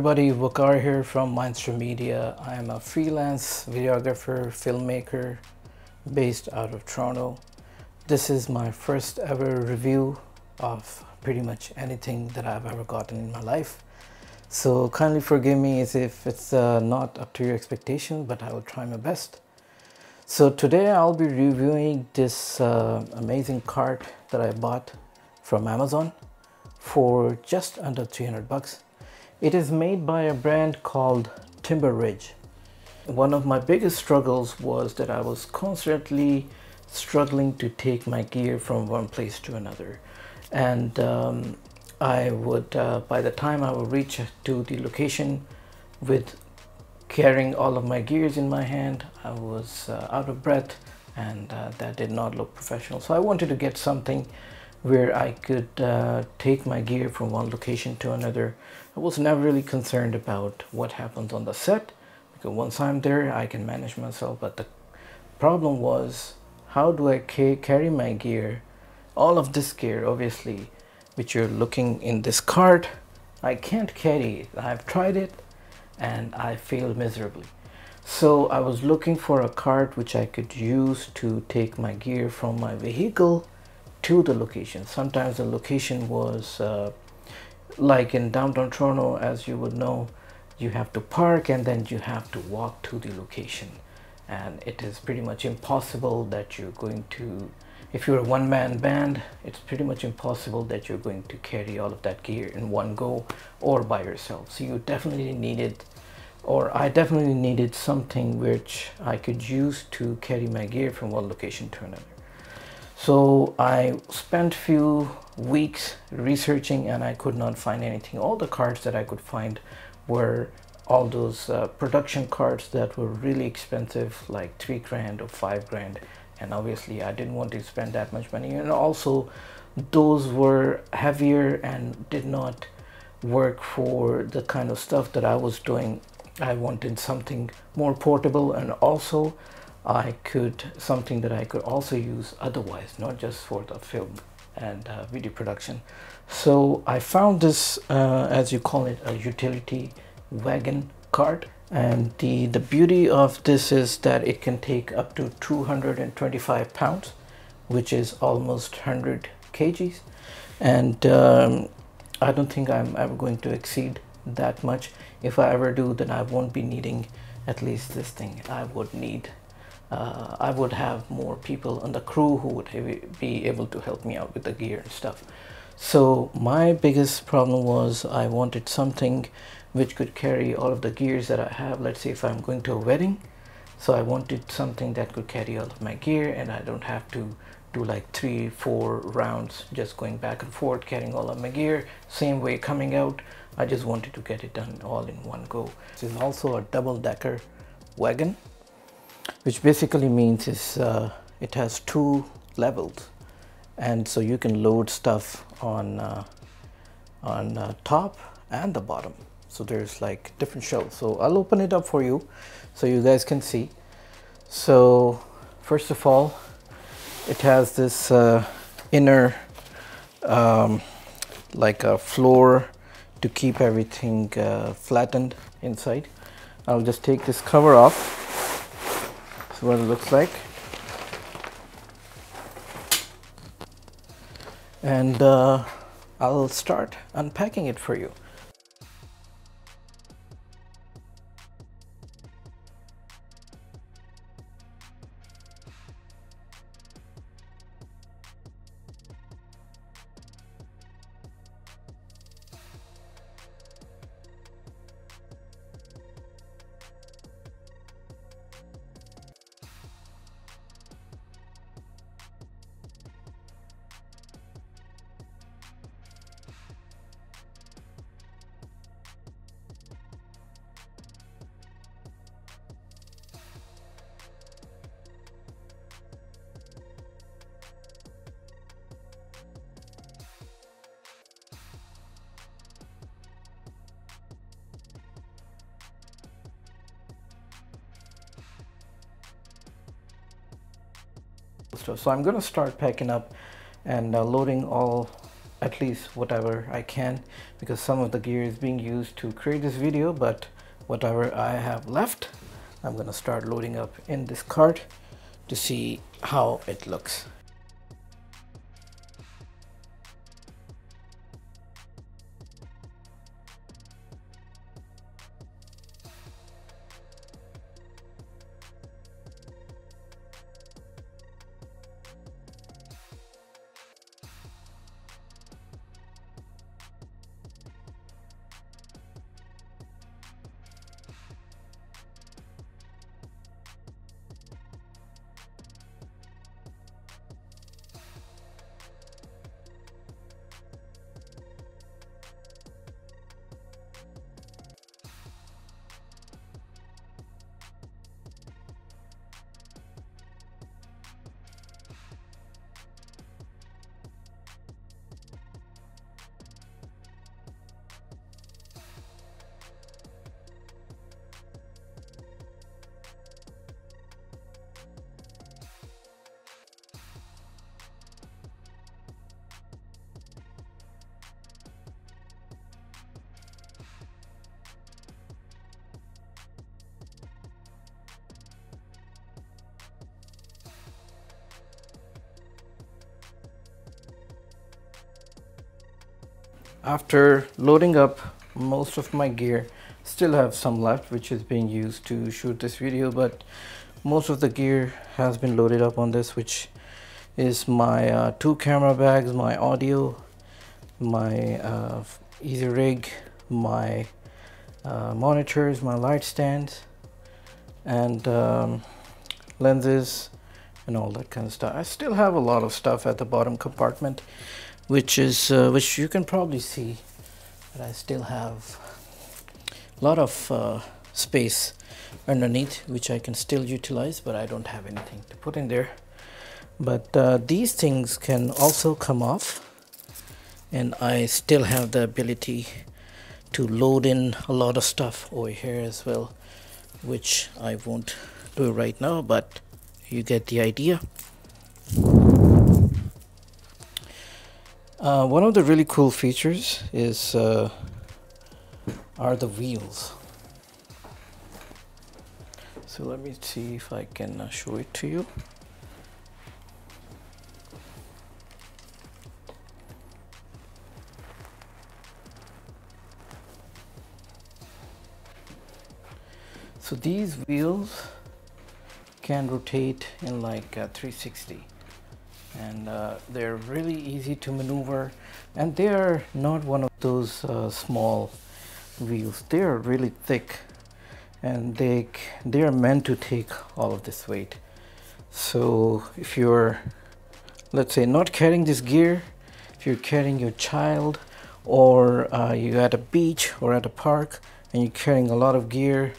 everybody, Wakar here from Mindster Media. I am a freelance videographer, filmmaker based out of Toronto. This is my first ever review of pretty much anything that I've ever gotten in my life. So kindly forgive me if it's uh, not up to your expectation, but I will try my best. So today I'll be reviewing this uh, amazing cart that I bought from Amazon for just under 300 bucks. It is made by a brand called Timber Ridge. One of my biggest struggles was that I was constantly struggling to take my gear from one place to another. And um, I would, uh, by the time I would reach to the location with carrying all of my gears in my hand, I was uh, out of breath and uh, that did not look professional. So I wanted to get something where I could uh, take my gear from one location to another. I was never really concerned about what happens on the set because once I'm there I can manage myself. But the problem was how do I ca carry my gear? All of this gear obviously which you're looking in this cart I can't carry it. I've tried it and I failed miserably. So I was looking for a cart which I could use to take my gear from my vehicle to the location. Sometimes the location was uh, like in downtown Toronto, as you would know, you have to park and then you have to walk to the location. And it is pretty much impossible that you're going to, if you're a one-man band, it's pretty much impossible that you're going to carry all of that gear in one go or by yourself. So you definitely needed, or I definitely needed something which I could use to carry my gear from one location to another. So I spent few weeks researching and I could not find anything. All the cards that I could find were all those uh, production cards that were really expensive like three grand or five grand. And obviously I didn't want to spend that much money. And also those were heavier and did not work for the kind of stuff that I was doing. I wanted something more portable and also I could something that I could also use otherwise not just for the film and uh, video production. So I found this uh, as you call it a utility wagon cart. And the the beauty of this is that it can take up to 225 pounds which is almost 100 kgs. And um, I don't think I'm ever going to exceed that much. If I ever do then I won't be needing at least this thing. I would need uh, I would have more people on the crew who would be able to help me out with the gear and stuff. So my biggest problem was I wanted something which could carry all of the gears that I have. Let's say if I'm going to a wedding, so I wanted something that could carry all of my gear and I don't have to do like three, four rounds just going back and forth, carrying all of my gear, same way coming out. I just wanted to get it done all in one go. This is also a double decker wagon which basically means is uh, it has two levels. And so you can load stuff on uh, on uh, top and the bottom. So there's like different shelves. So I'll open it up for you so you guys can see. So first of all it has this uh, inner um, like a floor to keep everything uh, flattened inside. I'll just take this cover off what it looks like. And uh, I'll start unpacking it for you. Stuff. So I'm to start packing up and uh, loading all at least whatever I can because some of the gear is being used to create this video but whatever I have left I'm gonna start loading up in this cart to see how it looks after loading up most of my gear still have some left which is being used to shoot this video but most of the gear has been loaded up on this which is my uh, two camera bags my audio my uh, Easyrig my uh, monitors my light stands and um, lenses and all that kind of stuff. I still have a lot of stuff at the bottom compartment which is uh, which you can probably see that I still have a lot of uh, space underneath which I can still utilize but I don't have anything to put in there. But uh, these things can also come off and I still have the ability to load in a lot of stuff over here as well which I won't do right now but you get the idea Uh, one of the really cool features is uh, are the wheels. So let me see if I can uh, show it to you. So these wheels can rotate in like uh, 360 and uh, they're really easy to maneuver and they are not one of those uh, small wheels. They are really thick and they they are meant to take all of this weight. So if you're let's say not carrying this gear if you're carrying your child or uh, you're at a beach or at a park and you're carrying a lot of gear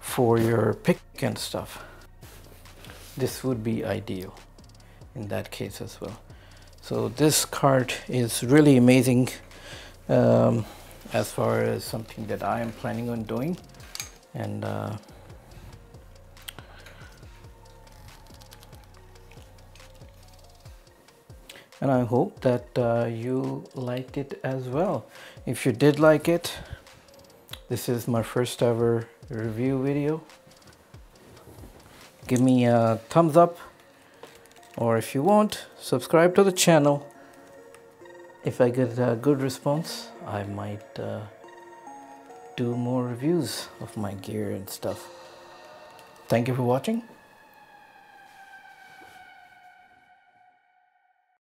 for your pick and stuff this would be ideal in that case as well. So this cart is really amazing um, as far as something that I am planning on doing. And uh, and I hope that uh, you liked it as well. If you did like it this is my first ever review video. Give me a thumbs up or if you want subscribe to the channel. If I get a good response I might uh, do more reviews of my gear and stuff. Thank you for watching